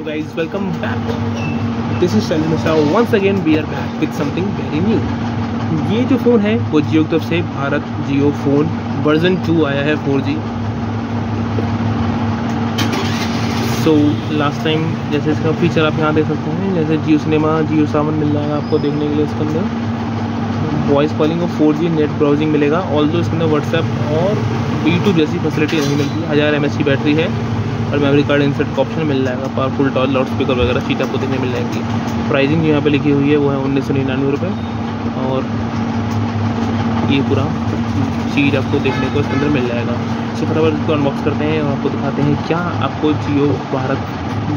So guys, welcome back. This is Shalin Mishra. Once again, we are back with something very. ये जो phone है वो जियो की तरफ़ से भारत जियो फ़ोन वर्जन 2 आया है 4G. सो लास्ट टाइम जैसे इसका फीचर आप यहाँ देख सकते हैं जैसे जियो सिनेमा जियो सावन मिल जाएगा आपको देखने के लिए इसके अंदर वॉइस कॉलिंग और फोर जी नेट ब्राउजिंग मिलेगा ऑल दो इसके अंदर व्हाट्सएप और यूट्यूब जैसी फैसिलिटी नहीं मिलती हज़ार एम की बैटरी है और मेमोरी कार्ड इंसर्ट का ऑप्शन मिल जाएगा पावरफुल टॉल लाउड स्पीकर वगैरह सीट आपको देखने मिल जाएगी। प्राइसिंग जो यहाँ पे लिखी हुई है, वो है उन्नीस सौ निन्यानवे रुपये और ये पूरा चीज़ आपको देखने को इसके अंदर मिल जाएगा। सो फटाफट इसको अनबॉक्स करते हैं और आपको दिखाते हैं क्या आपको Jio Bharat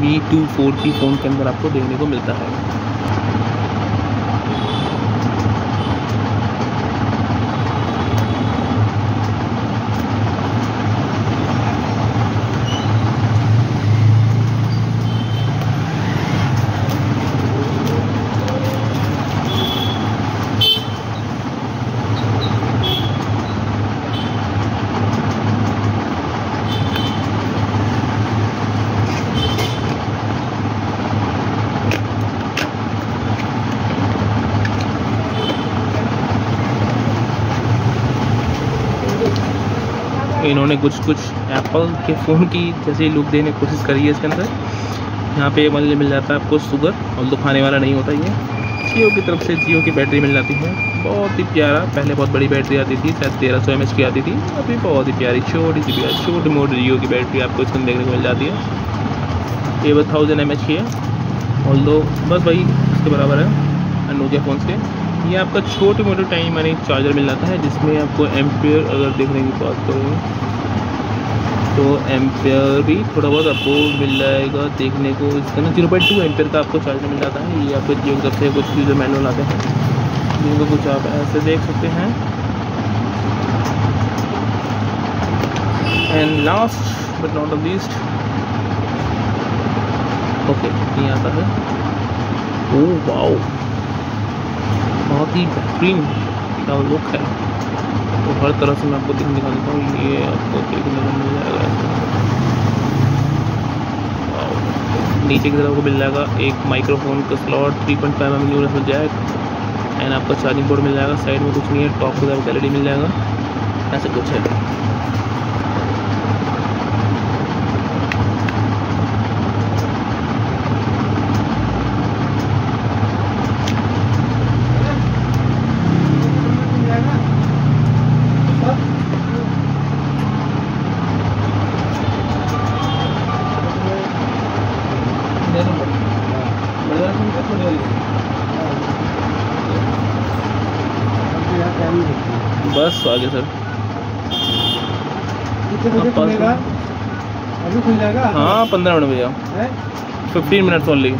V two four की फ़ोन के अंदर आपको देखने को मिलता है। इन्होंने कुछ कुछ एप्पल के फ़ोन की जैसे लुक देने की कोशिश करी है इसके अंदर। यहाँ पे मतलब मिल जाता है आपको शुगर और तो खाने वाला नहीं होता ये। जियो की तरफ़ से जियो की बैटरी मिल जाती है। बहुत ही प्यारा, पहले बहुत बड़ी बैटरी आती थी, शायद तेरह सौ एम की आती थी। अभी बहुत ही प्यारी, छोटी सी प्यारी छोटी मोटी जियो की बैटरी आपको अंदर देखने को मिल जाती है। ये वो थाउज़ेंड एम की है। और दो बस भाई इसके बराबर है। नोकिया फ़ोन के। ये आपका छोटे मोटे टाइम यानी चार्जर मिल जाता है, जिसमें आपको एम्पेयर अगर देखने की बात करें तो एम्पेयर भी थोड़ा बहुत आपको मिल जाएगा देखने को। इसका ना ज़ीरो पॉइंट टू एम्पेयर का आपको चार्जर मिल जाता है, ये आपको जियो करते हैं कुछ यूज़र मैनुअल आते हैं, जिनको कुछ आप ऐसे देख सकते हैं। And last but not the least okay ये आता है। ओ वाओ बहुत ही बेहतरीन का लुक है। तो हर तरह से मैं आपको दिन दिखा देता हूँ, ये आपको देखने को मिल जाएगा। नीचे की तरफ़ आपको मिल जाएगा एक माइक्रोफोन का slot three point five M universal jack and आपका चार्जिंग बोर्ड मिल जाएगा। साइड में कुछ नहीं है टॉप पर आपको एल मिल जाएगा। ऐसा कुछ है। बस आगे सर। अभी खुल जाएगा? हाँ पंद्रह मिनट भैया। Fifteen minutes only